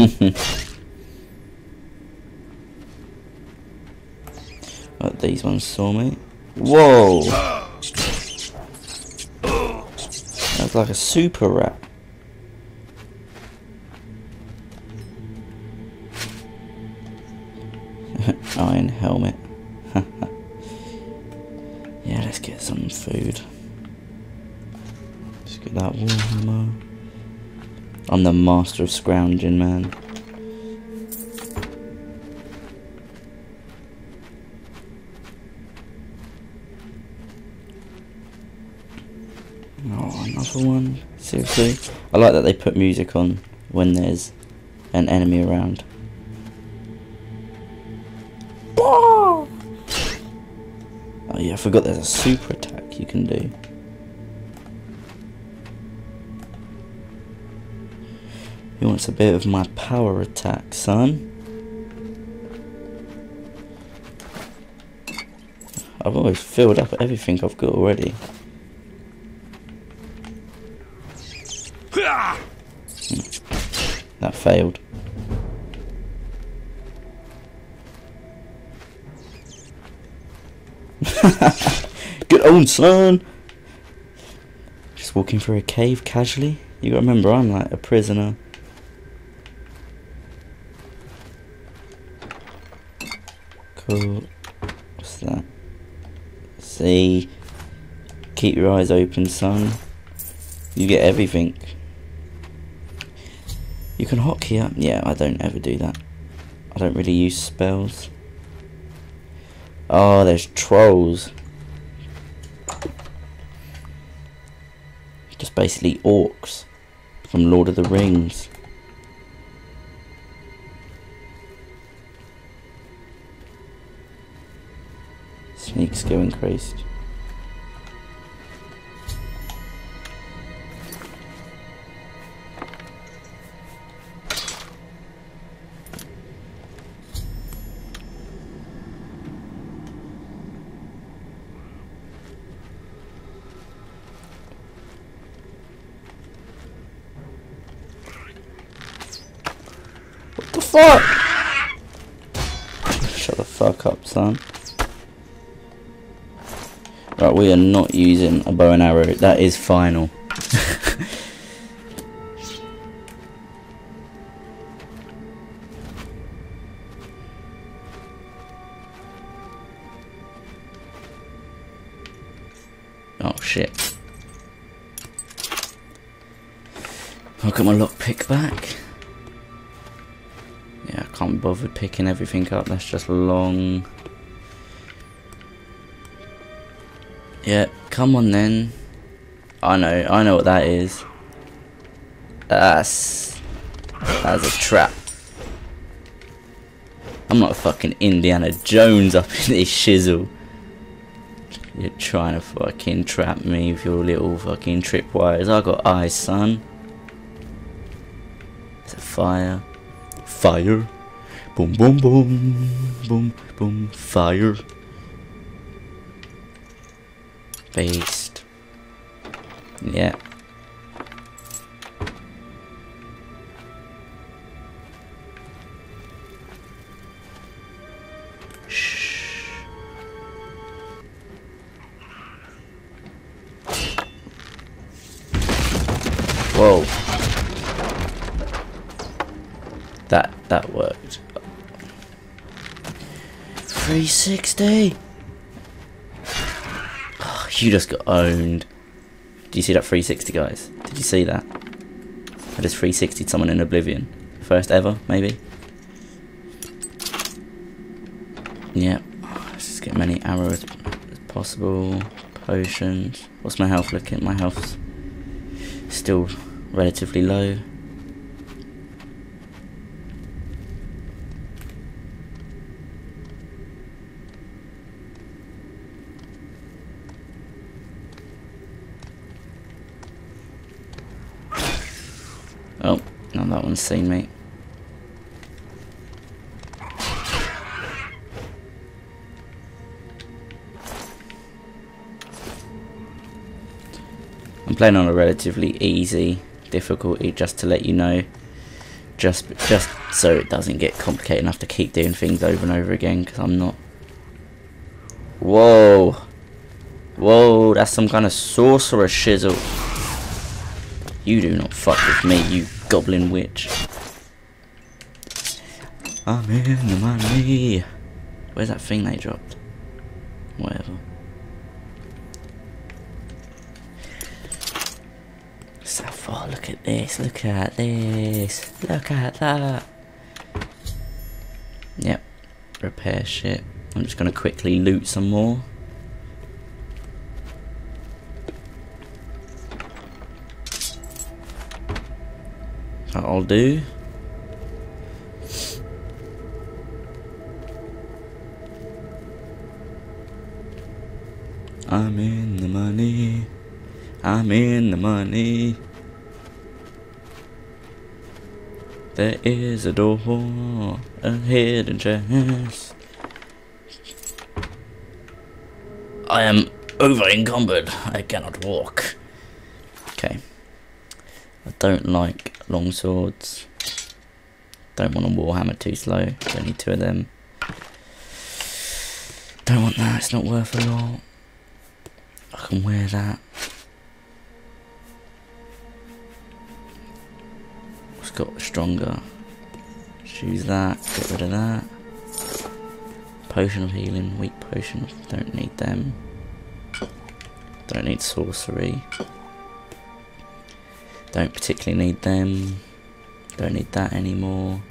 These ones saw me. Whoa! That's like a super rat. Iron helmet. yeah, let's get some food. Let's get that warhammer. I'm the master of scrounging, man. Oh, another one. Seriously? I like that they put music on when there's an enemy around. Oh yeah, I forgot there's a super attack you can do. He wants a bit of my power attack, son. I've always filled up everything I've got already. Hmm. That failed. Good old son! Just walking through a cave casually. You gotta remember, I'm like a prisoner. What's that? See? Keep your eyes open, son. You get everything. You can hotkey up. Yeah, I don't ever do that. I don't really use spells. Oh, there's trolls. Just basically orcs from Lord of the Rings. Sneak skill increased. What the fuck? Shut the fuck up, son. Right, we are not using a bow and arrow. That is final. oh shit. I'll get my lockpick back. Yeah, I can't be bothered picking everything up. That's just long. Yeah, come on then. I know, I know what that is. That's that's a trap. I'm not fucking Indiana Jones up in this shizzle. You're trying to fucking trap me with your little fucking tripwires. I got eyes, son. It's a fire. Fire. Boom, boom, boom. Boom, boom. Fire. Based. Yeah. Shh. Whoa. That that worked. 360. You just got owned. Do you see that 360, guys? Did you see that? I just 360 someone in Oblivion. First ever, maybe. Yep. Let's just get many arrows as possible. Potions. What's my health looking? My health's still relatively low. Oh, no, that one's seen me. I'm playing on a relatively easy difficulty just to let you know. just just so it doesn't get complicated enough to keep doing things over and over again because I'm not whoa whoa that's some kind of sorcerer shizzle you do not fuck with me you goblin witch I'm in the money where's that thing they dropped whatever So far, look at this, look at this, look at that. Yep, repair shit. I'm just gonna quickly loot some more. That'll do. I'm in the money. I'm in the money. There is a door, a hidden chest. I am over encumbered. I cannot walk. Okay. I don't like long swords. Don't want a warhammer too slow. Don't need two of them. Don't want that. It's not worth a lot. I can wear that. It's got stronger. Choose that, get rid of that. Potion of healing, weak potion, don't need them. Don't need sorcery. Don't particularly need them. Don't need that anymore.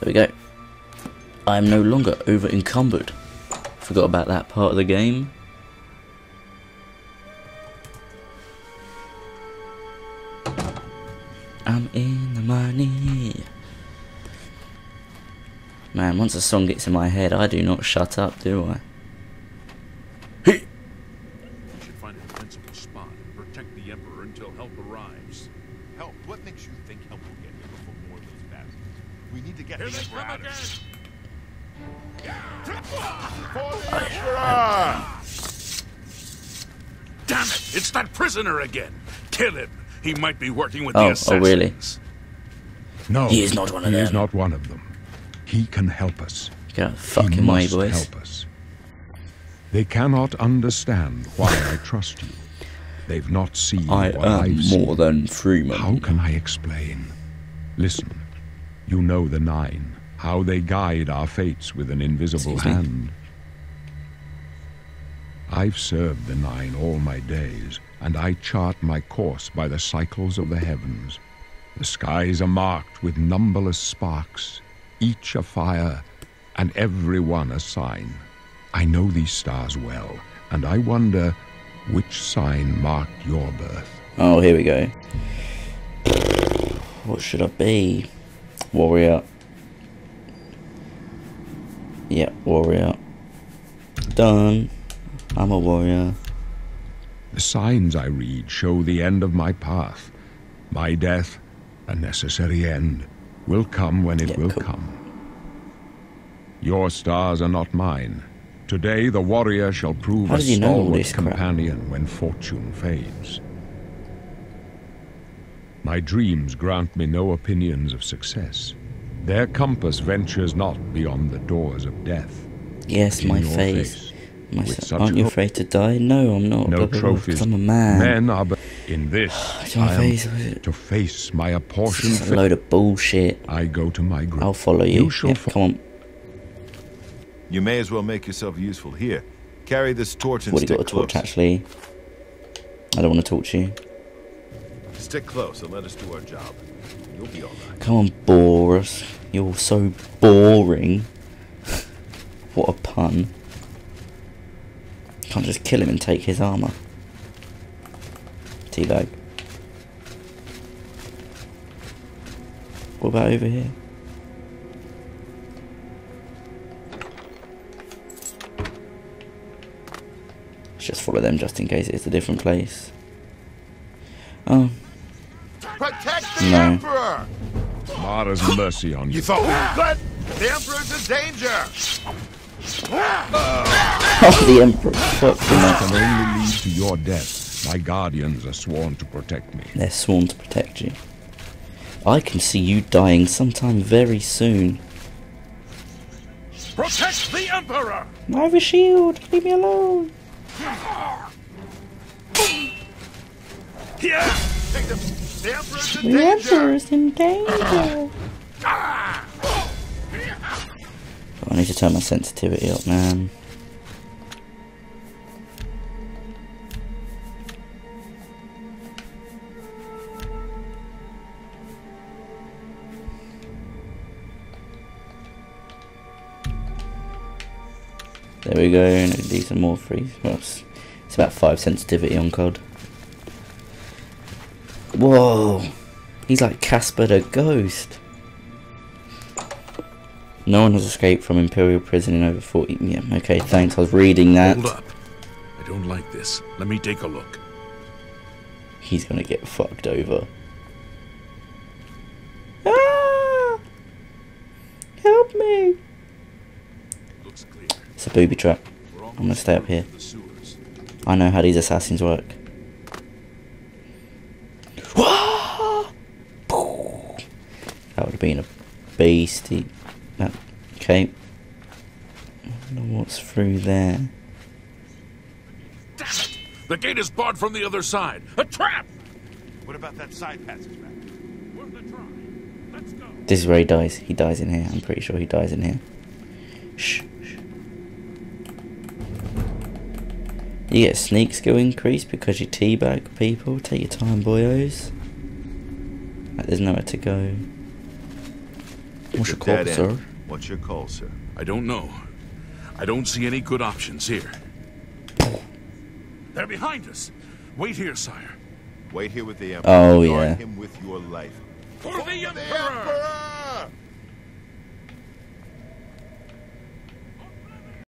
There we go. I am no longer over encumbered. Forgot about that part of the game. I'm in the money. Man, once a song gets in my head, I do not shut up, do I? Hey! We should find a defensible spot and protect the Emperor until help arrives. Help? What makes you think help will get here before more of those bastards? We need to get Here the they Emperor come out of again! Damn it! It's that prisoner again! Kill him! He might be working with Oh, the oh, assassins. really? No, He is not one of he is them. not one of them. He can help us. Get out of he fucking way, must boys. help us. They cannot understand why I trust you. They've not seen I what I've seen. more than Freeman. How can I explain? Listen, you know the Nine, how they guide our fates with an invisible Excuse me? hand. I've served the Nine all my days, and I chart my course by the cycles of the heavens. The skies are marked with numberless sparks, each a fire, and every one a sign. I know these stars well, and I wonder which sign marked your birth. Oh, here we go. What should I be? Warrior. Yep, warrior. Done. I'm a warrior. The signs I read show the end of my path. My death, a necessary end, will come when it Yeah, will cool. come. Your stars are not mine. Today the warrior shall prove How a does he know all stalwart crap? companion when fortune fades. My dreams grant me no opinions of success. Their compass ventures not beyond the doors of death. Yes, my your face. My with s- such aren't you afraid to die? No, I'm not. No trophies. 'cause I'm a man. Men are but in this. To my I face. was it- to face my apportioned It's a load of bullshit. I go to my grave. I'll follow you. You shall Yep, fo- come on. You may as well make yourself useful here. Carry this torch and What, you stick got a torch close. actually? I don't want to torch you. Stick close and let us do our job. You'll be all right. Come on, Boris. You're so boring. what a pun. Can't just kill him and take his armor. Teabag. What about over here? Let's just follow them just in case it's a different place. Mara's mercy on you. You thought we were good? The Emperor's in danger! oh the Emperor. Fuck It can only lead to your death. My guardians are sworn to protect me. They're sworn to protect you. I can see you dying sometime very soon. Protect the Emperor! I have a shield. Leave me alone. Here! Take them. The Emperor's in danger! I need to turn my sensitivity up, man. There we go, and these are more free. Well, it's, it's about 5 sensitivity on COD. Whoa! He's like Casper the Ghost. No one has escaped from Imperial prison in over 40... Yeah, okay, thanks. I was reading that. Hold up. I don't like this. Let me take a look. He's gonna get fucked over. Ah! Help me! Looks clear. It's a booby trap. I'm gonna stay up here. I know how these assassins work. That would have been a beastie. Okay. What's through there. Damn it! The gate is barred from the other side. A trap! What about that side passage, man? Worth a try. Let's go. This is where he dies. He dies in here. I'm pretty sure he dies in here. Shh. shh. You get sneak skill increase because you teabag people. Take your time, boyos. Like, there's nowhere to go. What's your call, sir? end. What's your call, sir? I don't know. I don't see any good options here. They're behind us. Wait here, sire. Wait here with the Emperor. Oh, Guard yeah. him with your life. For the Emperor!